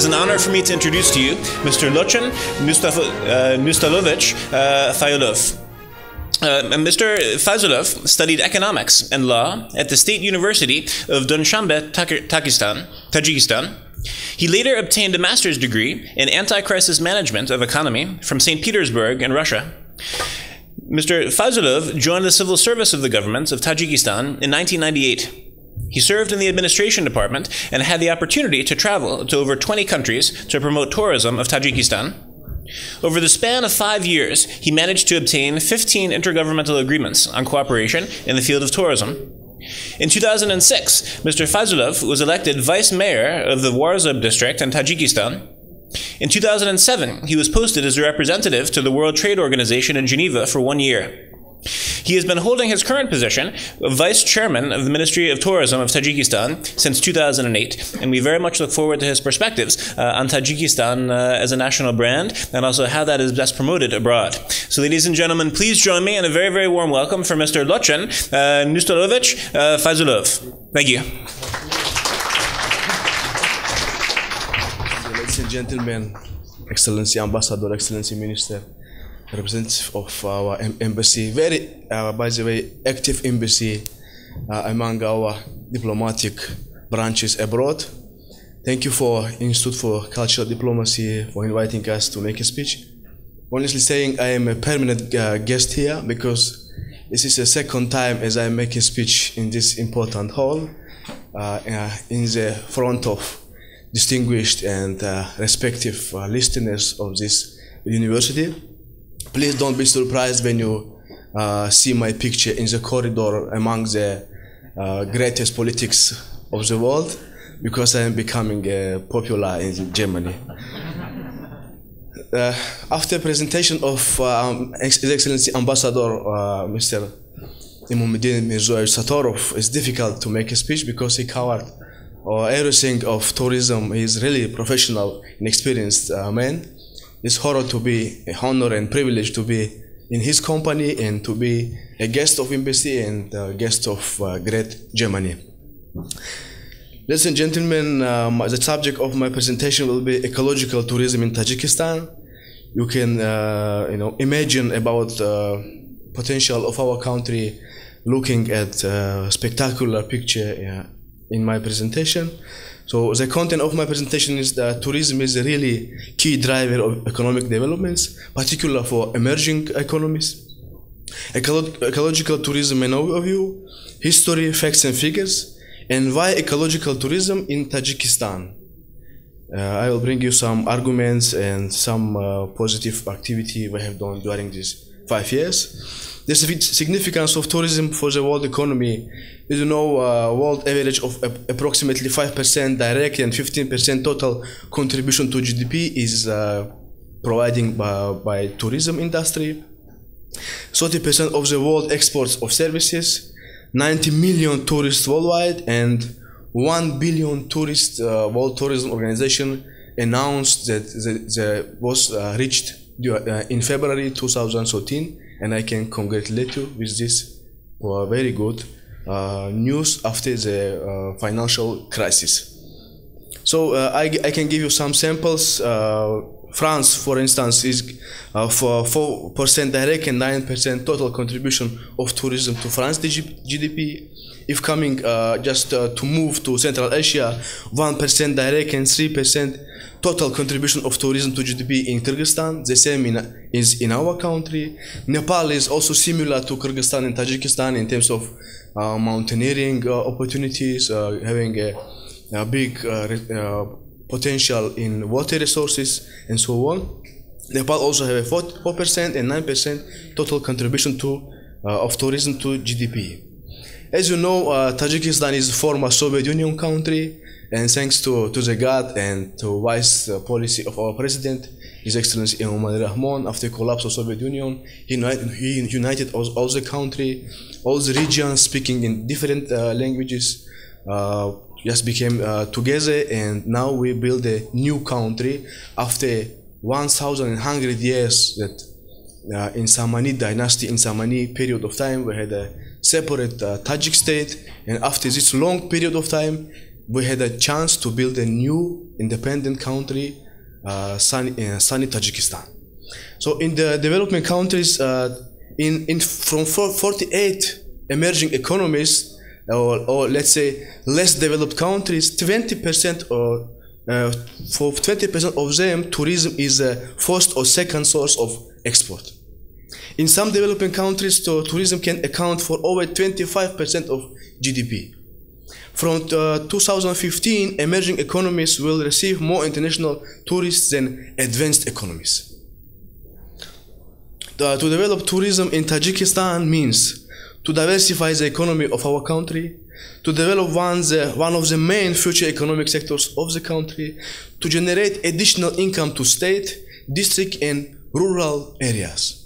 is an honor for me to introduce to you Mr. Lochin Nustaf- uh, Nustalovich uh. Uh, Mr. Fazulov studied economics and law at the State University of Dushanbe, Tajikistan. Tajikistan. He later obtained a master's degree in anti-crisis management of economy from St. Petersburg in Russia. Mr. Fazulov joined the civil service of the government of Tajikistan in 1998. He served in the administration department and had the opportunity to travel to over 20 countries to promote tourism of Tajikistan. Over the span of five years, he managed to obtain 15 intergovernmental agreements on cooperation in the field of tourism. In 2006, Mr. Fazulov was elected vice mayor of the Varzob district in Tajikistan. In 2007, he was posted as a representative to the World Trade Organization in Geneva for one year. He has been holding his current position Vice Chairman of the Ministry of Tourism of Tajikistan since 2008, and we very much look forward to his perspectives uh, on Tajikistan uh, as a national brand and also how that is best promoted abroad. So, ladies and gentlemen, please join me in a very, very warm welcome for Mr. Lochin uh, Nustalovich uh, Fazulov. Thank you. Ladies and gentlemen, Excellency Ambassador, Excellency Minister, representative of our embassy, very, uh, by the way, active embassy uh, among our diplomatic branches abroad. Thank you for Institute for Cultural Diplomacy for inviting us to make a speech. Honestly saying, I am a permanent uh, guest here because this is the second time as I make a speech in this important hall uh, uh, in the front of distinguished and uh, respective listeners of this university. Please don't be surprised when you uh, see my picture in the corridor among the uh, greatest politics of the world because I am becoming uh, popular in Germany. Uh, after presentation of um, His Excellency Ambassador uh, Mr. Imamuddin Mirzoyev Satorov, it's difficult to make a speech because he covered uh, everything of tourism. He's really professional and experienced man it's honor to be a honor and privilege to be in his company and to be a guest of embassy and a guest of uh, great Germany. Ladies and gentlemen, um, the subject of my presentation will be ecological tourism in Tajikistan. You can, uh, you know, imagine about the potential of our country looking at a spectacular picture uh, in my presentation. So the content of my presentation is that tourism is a really key driver of economic developments, particularly for emerging economies. Ecolo ecological tourism an overview, history, facts and figures, and why ecological tourism in Tajikistan. Uh, I will bring you some arguments and some uh, positive activity we have done during these five years. The significance of tourism for the world economy is, you know, uh, world average of approximately 5% direct and 15% total contribution to GDP is uh, providing by, by tourism industry. 30% of the world exports of services, 90 million tourists worldwide, and 1 billion tourists, uh, World Tourism Organization announced that the, the was uh, reached in February 2013 and I can congratulate you with this uh, very good uh, news after the uh, financial crisis. So uh, I, I can give you some samples. Uh, France, for instance, is uh, for 4% direct and 9% total contribution of tourism to France GDP. If coming just to move to Central Asia, 1% direct and 3% total contribution of tourism to GDP in Kyrgyzstan, the same in, is in our country. Nepal is also similar to Kyrgyzstan and Tajikistan in terms of uh, mountaineering uh, opportunities, uh, having a, a big uh, uh, potential in water resources and so on. Nepal also have a 4% and 9% total contribution to, uh, of tourism to GDP. As you know, Tajikistan is a former Soviet Union country and thanks to, to the God and to wise uh, policy of our president, His Excellency Emomali Rahmon, after the collapse of Soviet Union, he united, he united all, all the country, all the regions speaking in different uh, languages, uh, just became uh, together and now we build a new country after 1,100 years that uh, in Samani dynasty, in Samani period of time, we had a separate uh, Tajik state and after this long period of time, we had a chance to build a new independent country, uh, sunny, uh, Tajikistan. So in the developing countries, uh, in, in from 48 emerging economies, or, or let's say less developed countries, 20% or uh, for 20% of them, tourism is a first or second source of export. In some developing countries, tourism can account for over 25% of GDP. From uh, 2015, emerging economies will receive more international tourists than advanced economies. Uh, to develop tourism in Tajikistan means to diversify the economy of our country, to develop one, the, one of the main future economic sectors of the country, to generate additional income to state, district, and rural areas.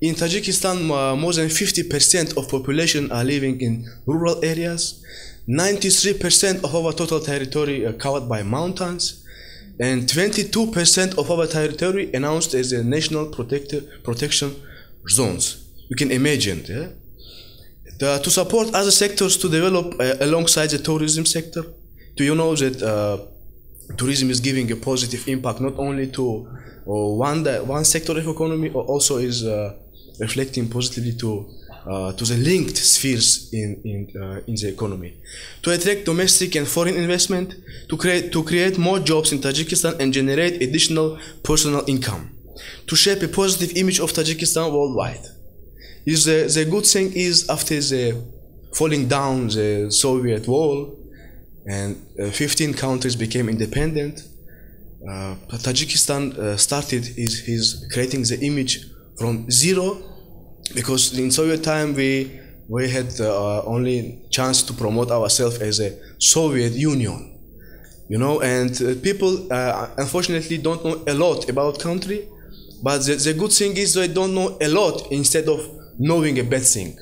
In Tajikistan, uh, more than 50% of population are living in rural areas. 93% of our total territory are covered by mountains, and 22% of our territory announced as a national protector protection zones. You can imagine. Yeah? The, to support other sectors to develop uh, alongside the tourism sector, do you know that uh, tourism is giving a positive impact not only to uh, one one sector of economy, but also is uh, reflecting positively to uh, to the linked spheres in in uh, in the economy, to attract domestic and foreign investment, to create to create more jobs in Tajikistan and generate additional personal income, to shape a positive image of Tajikistan worldwide. Is the, the good thing is after the falling down the Soviet wall and uh, 15 countries became independent, uh, Tajikistan uh, started his, his creating the image from zero because in Soviet time we we had uh, only chance to promote ourselves as a Soviet Union, you know, and uh, people uh, unfortunately don't know a lot about country, but the, the good thing is they don't know a lot instead of knowing a bad thing.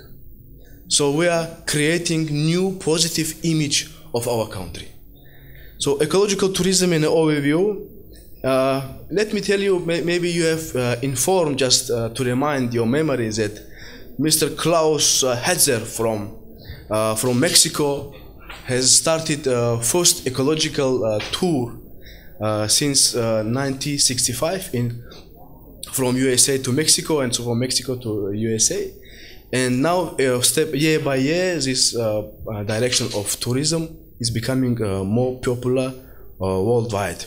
So we are creating new positive image of our country. So ecological tourism in an overview. Uh, let me tell you, maybe you have uh, informed just uh, to remind your memory that Mr. Klaus uh, Hetzer from uh, from Mexico has started uh, first ecological tour since 1965 in from USA to Mexico and so from Mexico to USA. And now, uh, step year by year, this uh, uh, direction of tourism is becoming uh, more popular uh, worldwide.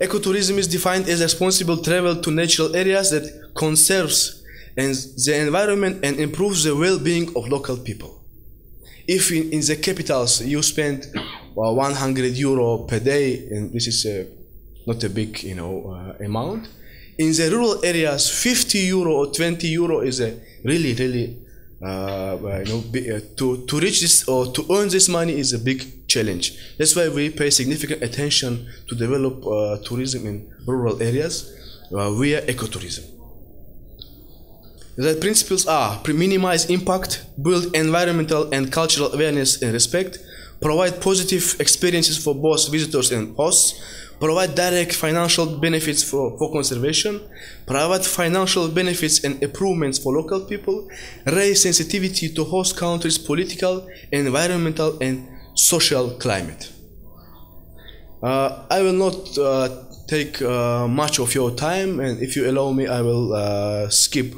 Ecotourism is defined as responsible travel to natural areas that conserves and the environment and improves the well-being of local people. If in, in the capitals you spend 100 euro per day, and this is not a big, you know, amount, in the rural areas, 50 euro or 20 euro is a really, really, uh, you know, uh, to, to reach this or to earn this money is a big challenge. That's why we pay significant attention to develop uh, tourism in rural areas uh, via ecotourism. The principles are minimize impact, build environmental and cultural awareness and respect, provide positive experiences for both visitors and hosts, provide direct financial benefits for, for conservation, provide financial benefits and improvements for local people, raise sensitivity to host countries' political, environmental, and social climate. Uh, I will not uh, take uh, much of your time, and if you allow me, I will uh, skip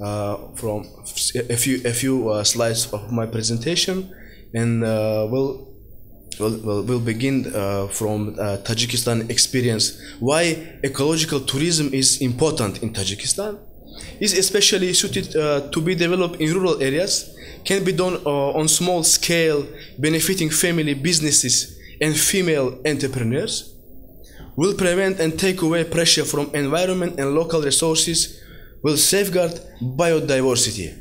uh, from a few a few uh, slides of my presentation, and will We'll, we'll, we'll begin uh, from uh, Tajikistan experience. Why ecological tourism is important in Tajikistan? Is especially suited uh, to be developed in rural areas, can be done uh, on small scale, benefiting family businesses and female entrepreneurs, will prevent and take away pressure from environment and local resources, will safeguard biodiversity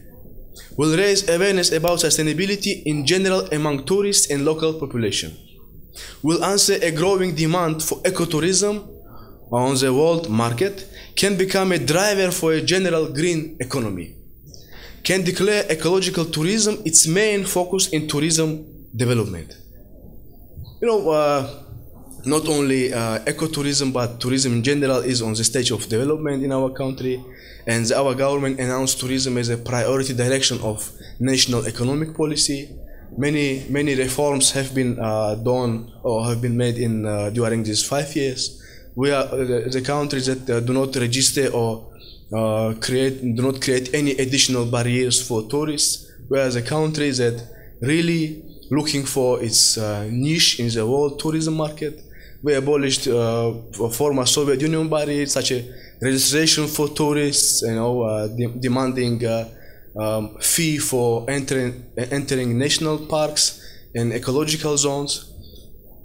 will raise awareness about sustainability in general among tourists and local population, will answer a growing demand for ecotourism on the world market, can become a driver for a general green economy, can declare ecological tourism its main focus in tourism development. You know, uh, not only uh, ecotourism but tourism in general is on the stage of development in our country and our government announced tourism as a priority direction of national economic policy many many reforms have been uh, done or have been made in uh, during these five years. We are the, the countries that uh, do not register or uh, create do not create any additional barriers for tourists. We are the country that really looking for its uh, niche in the world tourism market. We abolished uh, former Soviet Union barriers such as registration for tourists, you know, uh, de demanding uh, um, fee for entering entering national parks and ecological zones.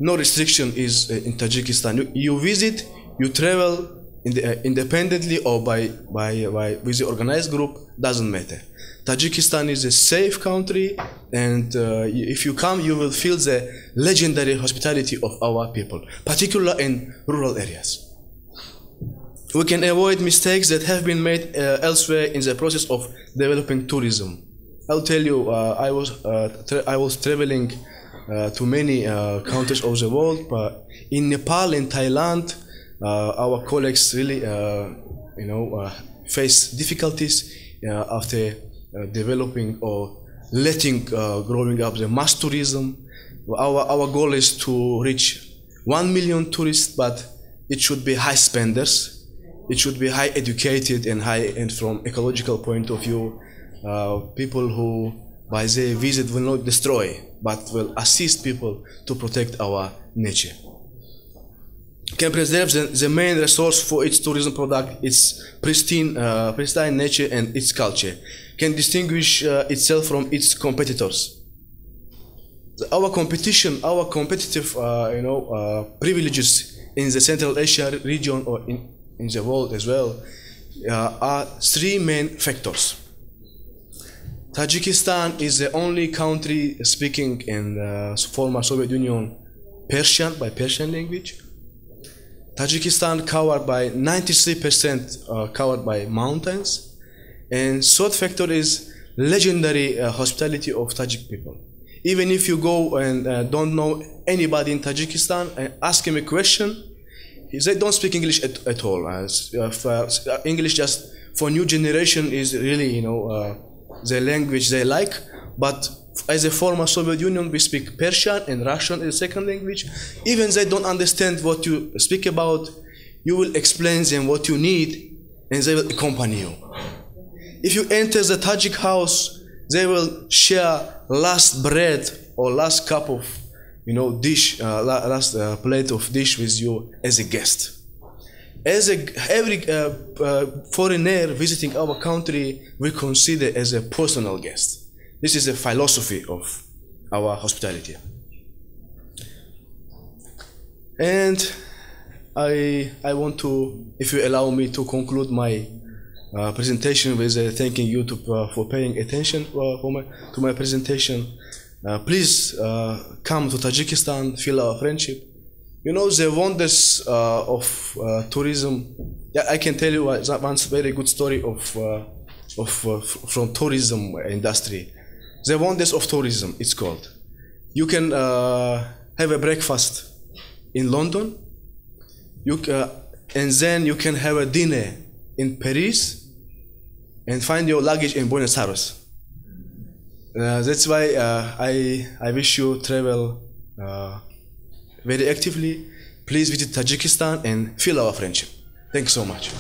No restriction is uh, in Tajikistan. You, you visit, you travel in the, uh, independently or by, by, by with the organized group, doesn't matter. Tajikistan is a safe country, and uh, if you come, you will feel the legendary hospitality of our people, particularly in rural areas. We can avoid mistakes that have been made uh, elsewhere in the process of developing tourism. I'll tell you, uh, I was uh, I was traveling uh, to many uh, countries of the world, but in Nepal and Thailand, our colleagues really, you know, face difficulties after developing or letting uh, growing up the mass tourism. Our, our goal is to reach 1 million tourists, but it should be high spenders. It should be high educated and high, and from ecological point of view, uh, people who by their visit will not destroy, but will assist people to protect our nature can preserve the, the, main resource for its tourism product, its pristine, uh, pristine nature and its culture, can distinguish uh, itself from its competitors. Our competition, our competitive, uh, you know, uh, privileges in the Central Asia region or in, in the world as well uh, are three main factors. Tajikistan is the only country speaking in the former Soviet Union Persian by Persian language. Tajikistan covered by 93% uh, covered by mountains, and third factor is legendary uh, hospitality of Tajik people. Even if you go and uh, don't know anybody in Tajikistan and ask him a question, they don't speak English at, at all. Uh, uh, English just for new generation is really you know uh, the language they like, but as a former Soviet Union, we speak Persian and Russian as a second language. Even they don't understand what you speak about, you will explain them what you need, and they will accompany you. If you enter the Tajik house, they will share last bread or last cup of, you know, dish, uh, last uh, plate of dish with you as a guest. As a, every uh, uh foreigner visiting our country, we consider as a personal guest. This is the philosophy of our hospitality. And I, I want to, if you allow me to conclude my uh, presentation with uh, thanking you to, uh, for paying attention uh, for my, to my presentation. Uh, please uh, come to Tajikistan, feel our friendship. You know the wonders of tourism. Yeah, I can tell you one very good story of, of from tourism industry. The wonders of tourism, it's called. You can uh, have a breakfast in London, you, uh, and then you can have a dinner in Paris, and find your luggage in Buenos Aires. Uh, that's why uh, I, I wish you travel uh, very actively. Please visit Tajikistan and feel our friendship. Thanks so much.